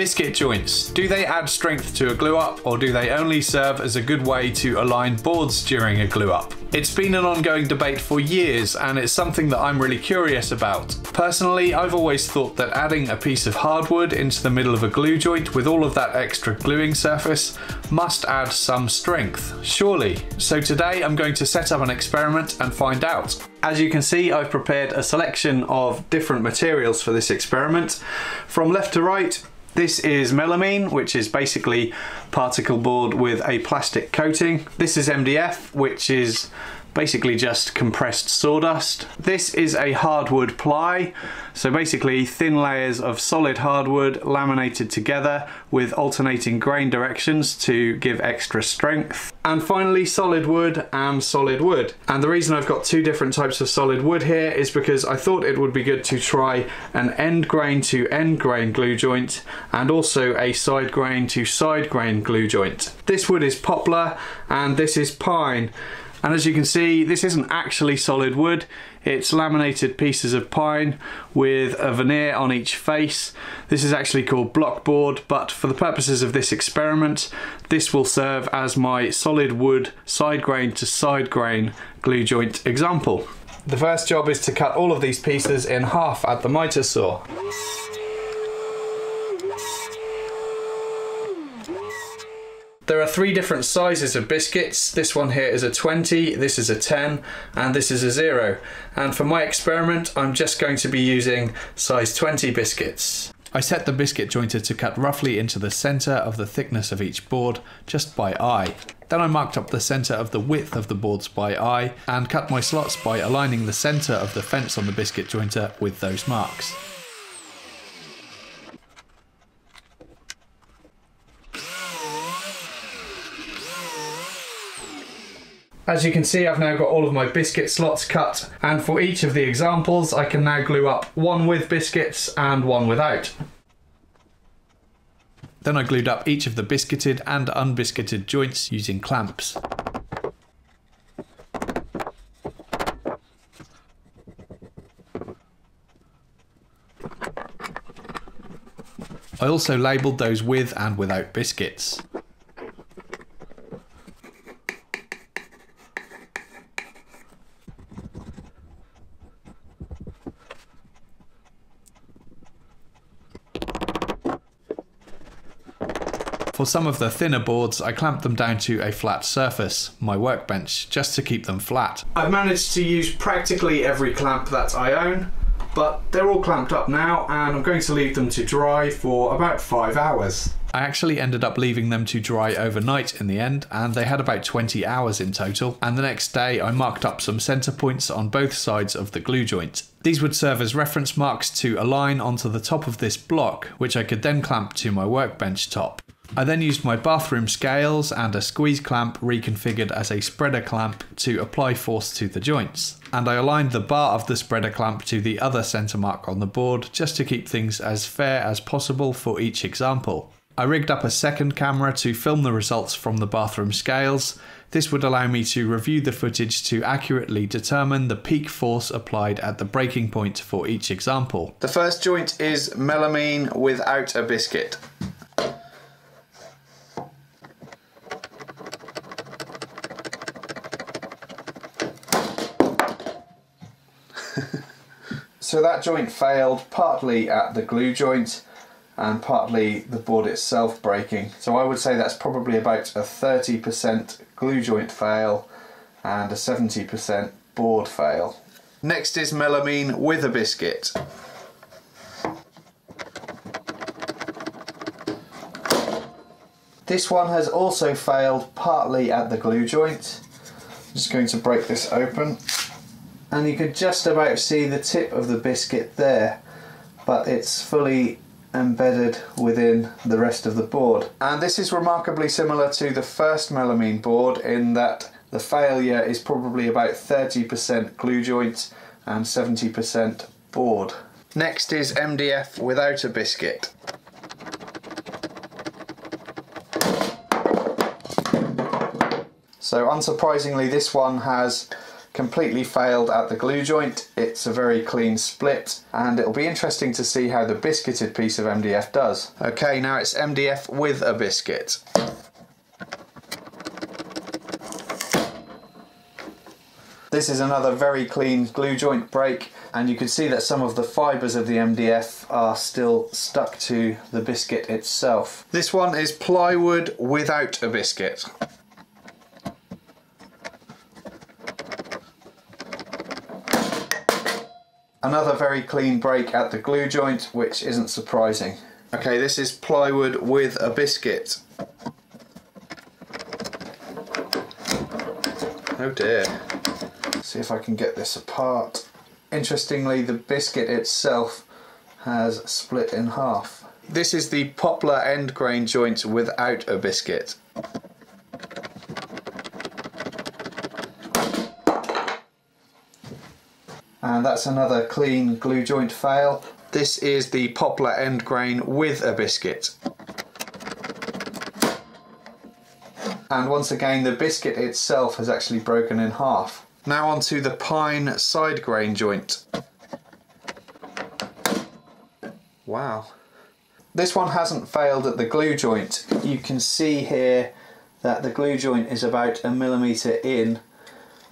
Biscuit joints. Do they add strength to a glue up or do they only serve as a good way to align boards during a glue up? It's been an ongoing debate for years and it's something that I'm really curious about. Personally, I've always thought that adding a piece of hardwood into the middle of a glue joint with all of that extra gluing surface must add some strength, surely. So today I'm going to set up an experiment and find out. As you can see, I've prepared a selection of different materials for this experiment. From left to right, this is melamine, which is basically particle board with a plastic coating. This is MDF, which is basically just compressed sawdust. This is a hardwood ply, so basically thin layers of solid hardwood laminated together with alternating grain directions to give extra strength. And finally solid wood and solid wood. And the reason I've got two different types of solid wood here is because I thought it would be good to try an end grain to end grain glue joint and also a side grain to side grain glue joint. This wood is poplar and this is pine and as you can see, this isn't actually solid wood. It's laminated pieces of pine with a veneer on each face. This is actually called blockboard, but for the purposes of this experiment, this will serve as my solid wood side grain to side grain glue joint example. The first job is to cut all of these pieces in half at the miter saw. There are three different sizes of biscuits. This one here is a 20, this is a 10, and this is a 0. And for my experiment, I'm just going to be using size 20 biscuits. I set the biscuit jointer to cut roughly into the centre of the thickness of each board, just by eye. Then I marked up the centre of the width of the boards by eye, and cut my slots by aligning the centre of the fence on the biscuit jointer with those marks. As you can see, I've now got all of my biscuit slots cut, and for each of the examples, I can now glue up one with biscuits and one without. Then I glued up each of the biscuited and unbiscuited joints using clamps. I also labelled those with and without biscuits. For some of the thinner boards, I clamped them down to a flat surface, my workbench, just to keep them flat. I've managed to use practically every clamp that I own, but they're all clamped up now and I'm going to leave them to dry for about five hours. I actually ended up leaving them to dry overnight in the end, and they had about 20 hours in total. And the next day, I marked up some centre points on both sides of the glue joint. These would serve as reference marks to align onto the top of this block, which I could then clamp to my workbench top. I then used my bathroom scales and a squeeze clamp reconfigured as a spreader clamp to apply force to the joints. And I aligned the bar of the spreader clamp to the other centre mark on the board just to keep things as fair as possible for each example. I rigged up a second camera to film the results from the bathroom scales. This would allow me to review the footage to accurately determine the peak force applied at the breaking point for each example. The first joint is melamine without a biscuit. So that joint failed partly at the glue joint and partly the board itself breaking. So I would say that's probably about a 30% glue joint fail and a 70% board fail. Next is melamine with a biscuit. This one has also failed partly at the glue joint. I'm just going to break this open and you can just about see the tip of the biscuit there but it's fully embedded within the rest of the board and this is remarkably similar to the first melamine board in that the failure is probably about 30% glue joint and 70% board. Next is MDF without a biscuit. So unsurprisingly this one has completely failed at the glue joint. It's a very clean split and it'll be interesting to see how the biscuited piece of MDF does. Okay, now it's MDF with a biscuit. This is another very clean glue joint break and you can see that some of the fibres of the MDF are still stuck to the biscuit itself. This one is plywood without a biscuit. Another very clean break at the glue joint, which isn't surprising. Okay, this is plywood with a biscuit. Oh dear. See if I can get this apart. Interestingly, the biscuit itself has split in half. This is the poplar end grain joint without a biscuit. And that's another clean glue joint fail. This is the poplar end grain with a biscuit. And once again, the biscuit itself has actually broken in half. Now onto the pine side grain joint. Wow. This one hasn't failed at the glue joint. You can see here that the glue joint is about a millimetre in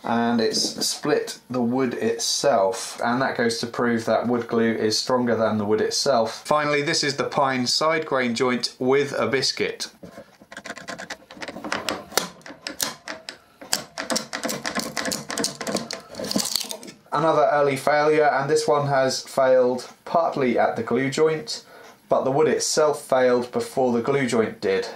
and it's split the wood itself and that goes to prove that wood glue is stronger than the wood itself. Finally this is the pine side grain joint with a biscuit. Another early failure and this one has failed partly at the glue joint but the wood itself failed before the glue joint did.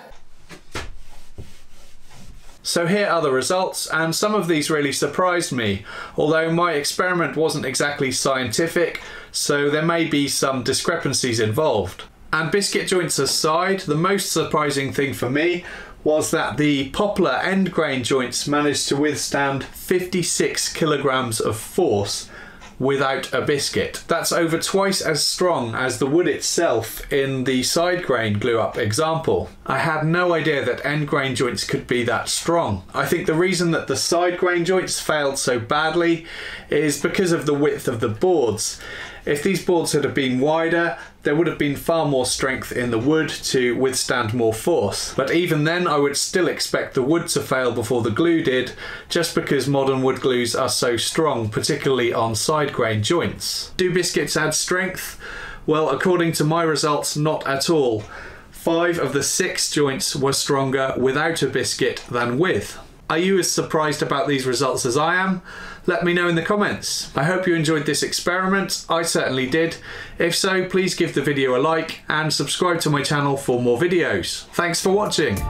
So here are the results, and some of these really surprised me, although my experiment wasn't exactly scientific, so there may be some discrepancies involved. And biscuit joints aside, the most surprising thing for me was that the poplar end grain joints managed to withstand 56 kilograms of force without a biscuit. That's over twice as strong as the wood itself in the side grain glue up example. I had no idea that end grain joints could be that strong. I think the reason that the side grain joints failed so badly is because of the width of the boards. If these boards had been wider, there would have been far more strength in the wood to withstand more force. But even then, I would still expect the wood to fail before the glue did, just because modern wood glues are so strong, particularly on side grain joints. Do biscuits add strength? Well, according to my results, not at all. Five of the six joints were stronger without a biscuit than with. Are you as surprised about these results as I am? Let me know in the comments. I hope you enjoyed this experiment, I certainly did. If so, please give the video a like and subscribe to my channel for more videos. Thanks for watching.